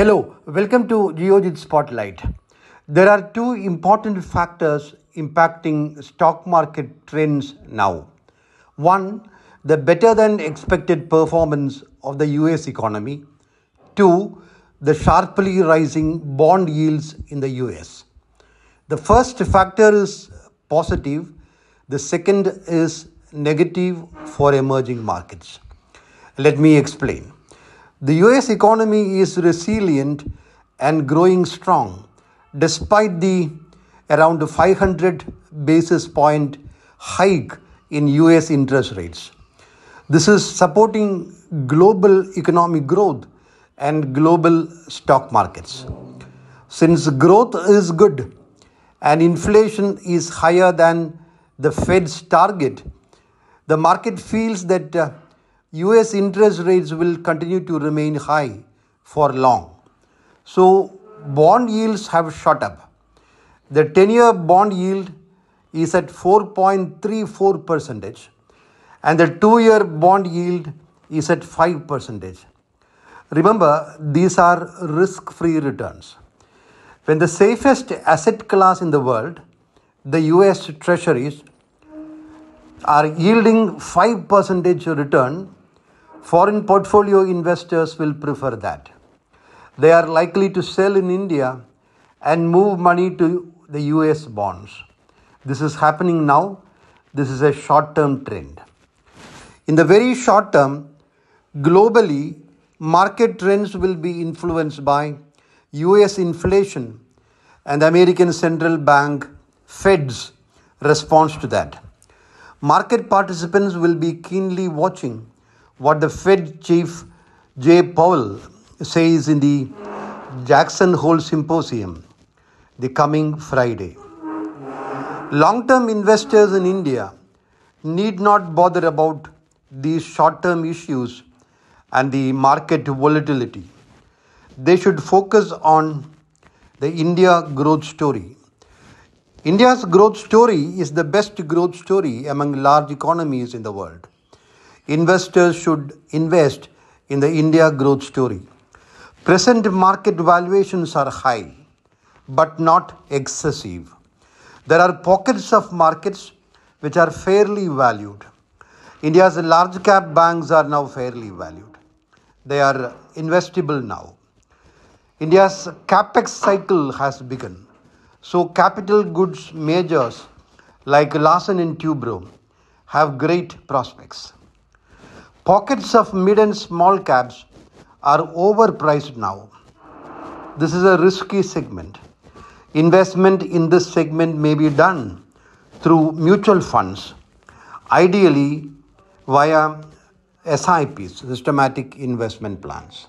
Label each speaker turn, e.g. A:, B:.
A: Hello, welcome to Geojit Spotlight. There are two important factors impacting stock market trends now. One, the better than expected performance of the US economy. Two, the sharply rising bond yields in the US. The first factor is positive, the second is negative for emerging markets. Let me explain. The US economy is resilient and growing strong despite the around 500 basis point hike in US interest rates. This is supporting global economic growth and global stock markets. Since growth is good and inflation is higher than the Fed's target, the market feels that uh, US interest rates will continue to remain high for long. So, bond yields have shot up. The 10 year bond yield is at 4.34 percentage and the 2 year bond yield is at 5 percentage. Remember, these are risk free returns. When the safest asset class in the world, the US treasuries, are yielding 5 percentage return Foreign portfolio investors will prefer that. They are likely to sell in India and move money to the US bonds. This is happening now. This is a short term trend. In the very short term, globally, market trends will be influenced by US inflation and the American Central Bank Fed's response to that. Market participants will be keenly watching what the Fed chief Jay Powell says in the Jackson Hole Symposium the coming Friday. Long term investors in India need not bother about these short term issues and the market volatility. They should focus on the India growth story. India's growth story is the best growth story among large economies in the world investors should invest in the India growth story. Present market valuations are high, but not excessive. There are pockets of markets which are fairly valued. India's large cap banks are now fairly valued. They are investable now. India's capex cycle has begun. So, capital goods majors like Larsen and Toubro have great prospects. Pockets of mid and small caps are overpriced now. This is a risky segment. Investment in this segment may be done through mutual funds, ideally via SIPs, systematic investment plans.